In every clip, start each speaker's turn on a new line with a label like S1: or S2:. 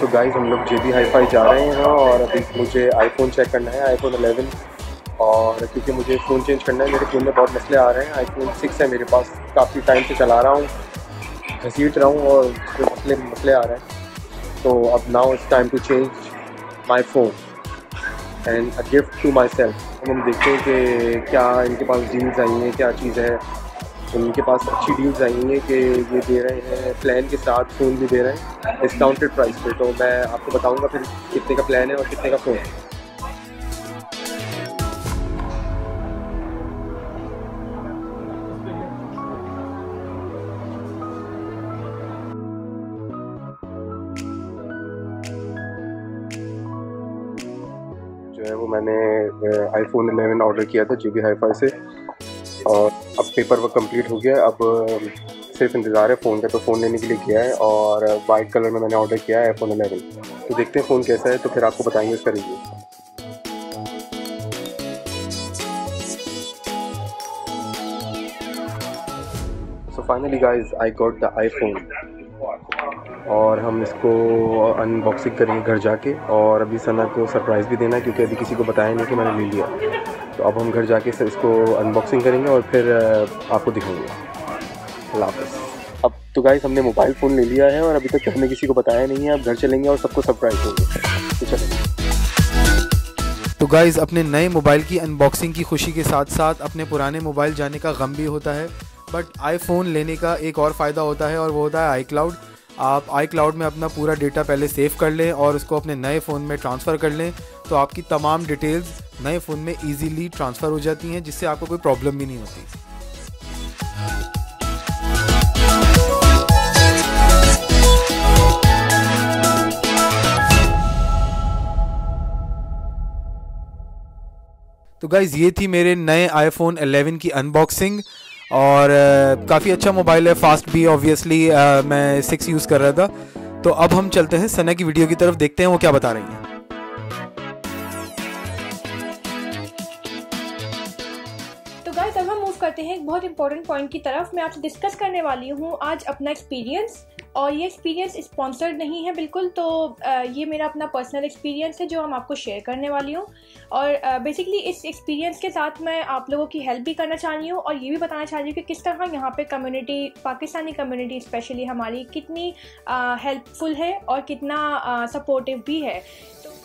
S1: So guys हम लोग जे B high जा रहे हैं और अभी मुझे आईफोन चेक करना है आईफोन 11 और क्योंकि मुझे फ़ोन चेंज करना है, मेरे फ़ोन में बहुत मसले आ रहे हैं। आईफोन 6 है मेरे पास, काफ़ी टाइम से चला रहा हूँ। घसीट रहा हूँ और उसमें मसले मसले आ रहे हैं। तो अब now it's time to change my phone and a gift to myself हम देखते हैं कि क्या इनके पास डील्स आई हैं, क्या चीज़ है। उनके पास अच्छी डील्स हैं कि ये दे रहे हैं प्लान के साथ फ़ोन भी दे रहे हैं डिस्काउंटेड प्राइस पे। तो मैं आपको बताऊँगा फिर कितने का प्लान है और कितने का फ़ोन है। जो है वो मैंने आईफोन 11 ऑर्डर किया था, जी बी हाई से। पेपर वर्क कंप्लीट हो गया अब सिर्फ़ इंतज़ार है फ़ोन का तो फ़ोन लेने के लिए किया है और वाइट कलर में मैंने ऑर्डर किया है आईफोन 11 तो देखते हैं फ़ोन कैसा है तो फिर आपको बताएँगे उसका review finally guys I got the iPhone और हम इसको अनबॉक्सिंग करेंगे घर जाके। और अभी सना को सरप्राइज़ भी देना है क्योंकि अभी किसी को बताया नहीं कि मैंने ले लिया। तो अब हम घर जाके सर इसको अनबॉक्सिंग करेंगे और फिर आपको दिखाएँगे हाफिज़। अब तो गाइस हमने मोबाइल फ़ोन ले लिया है और अभी तक हमने किसी को बताया नहीं है। अब घर चलेंगे और सबको सरप्राइज़ होंगे। तो चलेंगे
S2: तो गाइज़ अपने नए मोबाइल की अनबॉक्सिंग की खुशी के साथ साथ अपने पुराने मोबाइल जाने का गम भी होता है। बट आईफोन लेने का एक और फ़ायदा होता है और वो होता है आई क्लाउड आप आई क्लाउड में अपना पूरा डेटा पहले सेव कर लें और उसको अपने नए फ़ोन में ट्रांसफ़र कर लें तो आपकी तमाम डिटेल्स नए फ़ोन में इजीली ट्रांसफ़र हो जाती हैं, जिससे आपको कोई प्रॉब्लम भी नहीं होती। तो गाइज़ ये थी मेरे नए आईफोन 11 की अनबॉक्सिंग और काफ़ी अच्छा मोबाइल है, फास्ट भी ऑब्वियसली मैं सिक्स यूज़ कर रहा था। तो अब हम चलते हैं सना की वीडियो की तरफ़, देखते हैं वो क्या बता रही हैं।
S3: तो करते हैं एक बहुत इंपॉर्टेंट पॉइंट की तरफ़। मैं आपसे डिस्कस करने वाली हूँ आज अपना एक्सपीरियंस और ये एक्सपीरियंस स्पॉन्सर्ड नहीं है बिल्कुल तो ये मेरा अपना पर्सनल एक्सपीरियंस है जो हम आपको शेयर करने वाली हूँ। और बेसिकली इस एक्सपीरियंस के साथ मैं आप लोगों की हेल्प भी करना चाह रही हूँ और ये भी बताना चाह रही हूँ कि किस तरह यहाँ पे कम्युनिटी पाकिस्तानी कम्युनिटी स्पेशली हमारी कितनी हेल्पफुल है और कितना सपोर्टिव भी है।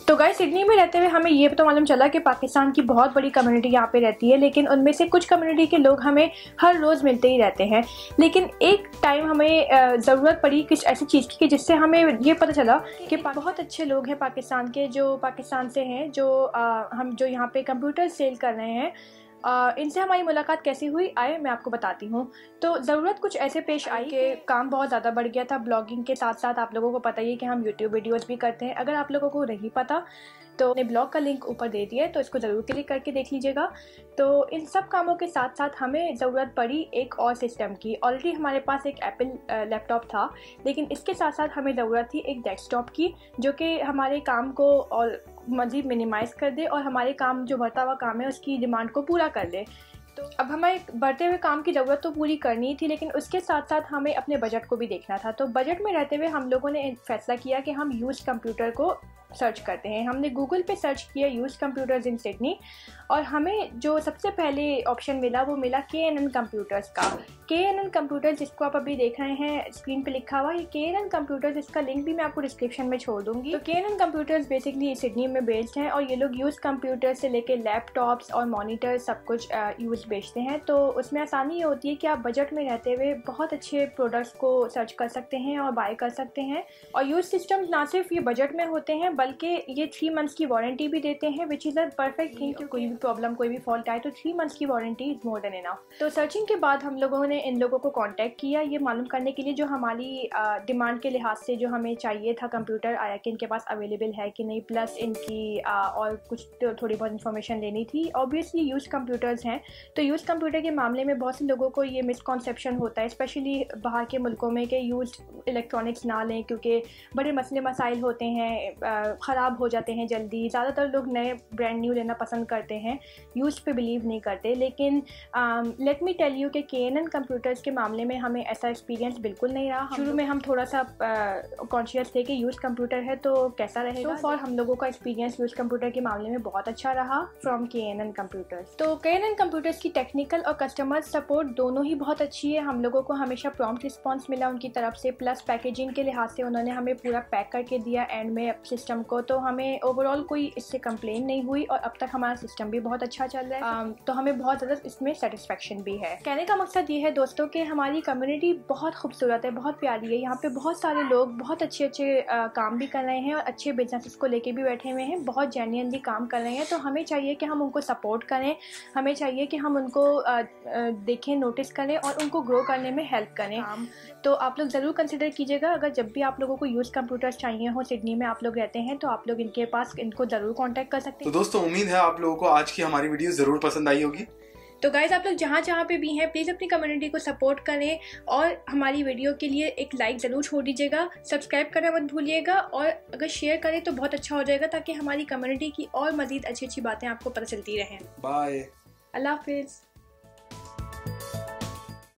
S3: तो गाय सिडनी में रहते हुए हमें ये तो मालूम चला कि पाकिस्तान की बहुत बड़ी कम्युनिटी यहाँ पे रहती है लेकिन उनमें से कुछ कम्युनिटी के लोग हमें हर रोज़ मिलते ही रहते हैं। लेकिन एक टाइम हमें ज़रूरत पड़ी कुछ ऐसी चीज़ की कि जिससे हमें ये पता चला कि बहुत अच्छे लोग हैं पाकिस्तान के जो पाकिस्तान से हैं जो आ, हम जो यहाँ पर कंप्यूटर सेल कर रहे हैं इनसे हमारी मुलाकात कैसी हुई? आए मैं आपको बताती हूँ। तो ज़रूरत कुछ ऐसे पेश आई कि काम बहुत ज़्यादा बढ़ गया था ब्लॉगिंग के साथ साथ आप लोगों को पता ही है कि हम यूट्यूब वीडियोज़ भी करते हैं। अगर आप लोगों को नहीं पता तो मैंने ब्लॉग का लिंक ऊपर दे दिया है तो इसको ज़रूर क्लिक करके देख लीजिएगा। तो इन सब कामों के साथ साथ हमें ज़रूरत पड़ी एक और सिस्टम की। ऑलरेडी हमारे पास एक एप्पल लैपटॉप था लेकिन इसके साथ साथ हमें ज़रूरत थी एक डेस्कटॉप की जो कि हमारे काम को और मज़ीद मिनिमाइज़ कर दे और हमारे काम जो बढ़ता हुआ काम है, उसकी डिमांड को पूरा कर दे। तो अब हमें बढ़ते हुए काम की ज़रूरत तो पूरी करनी थी, लेकिन उसके साथ साथ हमें अपने बजट को भी देखना था। तो बजट में रहते हुए हम लोगों ने फैसला किया कि हम यूज़ कंप्यूटर को सर्च करते हैं। हमने गूगल पे सर्च किया यूज़ कंप्यूटर्स इन सिडनी और हमें जो सबसे पहले ऑप्शन मिला वो मिला के एन एन कंप्यूटर्स का। के एन एन कंप्यूटर्स जिसको आप अभी देख रहे हैं स्क्रीन पे लिखा हुआ, ये के एन एन कंप्यूटर्स इसका लिंक भी मैं आपको डिस्क्रिप्शन में छोड़ दूँगी। तो K N N computers basically Sydney में बेस्ड हैं और ये लोग यूज़ कंप्यूटर से लेके लैपटॉप्स और मोनीटर सब कुछ यूज़ बेचते हैं। तो उसमें आसानी ये होती है कि आप बजट में रहते हुए बहुत अच्छे प्रोडक्ट्स को सर्च कर सकते हैं और बाय कर सकते हैं। और यूज़ सिस्टम ना सिर्फ़ ये बजट में होते हैं बल्कि ये थ्री मंथ्स की वारंटी भी देते हैं which is a perfect thing कि कोई भी प्रॉब्लम कोई भी फॉल्ट आए तो थ्री मंथ्स की warranty is more than enough तो सर्चिंग के बाद हम लोगों ने इन लोगों को कांटेक्ट किया ये मालूम करने के लिए जो हमारी डिमांड के लिहाज से जो हमें चाहिए था कंप्यूटर आया कि इनके पास अवेलेबल है कि नहीं प्लस इनकी आ, और कुछ तो थोड़ी बहुत इन्फॉर्मेशन लेनी थी. ऑब्वियसली यूज़ कंप्यूटर्स हैं तो यूज़ कंप्यूटर के मामले में बहुत से लोगों को ये मिसकॉन्सेप्शन होता है स्पेशली बाहर के मुल्कों में कि यूज़ इलेक्ट्रॉनिक्स ना लें क्योंकि बड़े मसले मसाइल होते हैं ख़राब हो जाते हैं जल्दी। ज़्यादातर लोग नए ब्रांड न्यू लेना पसंद करते हैं। यूज़ पे बिलीव नहीं करते। लेकिन लेट मी टेल यू कि के एन एन कंप्यूटर्स के मामले में हमें ऐसा एक्सपीरियंस बिल्कुल नहीं रहा। शुरू में हम थोड़ा सा कॉन्शियस थे कि यूज़ कंप्यूटर है तो कैसा रहेगा। फॉर हम लोगों का एक्सपीरियंस यूज़ कंप्यूटर के मामले में बहुत अच्छा रहा फ्रॉम के एन एन कंप्यूटर्स तो के एन एन कंप्यूटर्स की टेक्निकल और कस्टमर सपोर्ट दोनों ही बहुत अच्छी है। हम लोगों को हमेशा प्रॉम्प्ट रिस्पॉन्स मिला उनकी तरफ़ से। प्लस पैकेजिंग के लिहाज से उन्होंने हमें पूरा पैक करके दिया। एंड में सिस्टम को तो हमें ओवरऑल कोई इससे कंप्लेन नहीं हुई और अब तक हमारा सिस्टम भी बहुत अच्छा चल रहा है। Um, तो हमें बहुत ज़्यादा इसमें सेटिस्फेक्शन भी है। कहने का मकसद ये है दोस्तों कि हमारी कम्युनिटी बहुत खूबसूरत है बहुत प्यारी है। यहाँ पे बहुत सारे लोग बहुत अच्छे अच्छे आ, काम भी कर रहे हैं और अच्छे बिज़नेस को लेके भी बैठे हुए हैं बहुत जेन्यनली काम कर रहे हैं। तो हमें चाहिए कि हम उनको सपोर्ट करें हमें चाहिए कि हम उनको आ, आ, देखें नोटिस करें और उनको ग्रो करने में हेल्प करें। तो आप लोग ज़रूर कंसिडर कीजिएगा। अगर जब भी आप लोगों को यूज़ कंप्यूटर्स चाहिए हो सिडनी में आप लोग रहते हैं तो आप लोग इनके पास इनको ज़रूर कॉन्टैक्ट कर सकते
S2: हैं। तो दोस्तों उम्मीद है आप लोगों को आज की हमारी वीडियो ज़रूर पसंद आई होगी।
S3: तो गाइज़ आप लोग जहाँ जहाँ पे भी हैं प्लीज़ अपनी कम्युनिटी को सपोर्ट करें और हमारी वीडियो के लिए एक लाइक ज़रूर छोड़ दीजिएगा सब्सक्राइब करना मत भूलिएगा और अगर शेयर करें तो बहुत अच्छा हो जाएगा ताकि हमारी कम्युनिटी की और मज़ीद अच्छी अच्छी बातें आपको पता चलती रहें।
S2: बाय
S3: अल्लाह हाफिज़।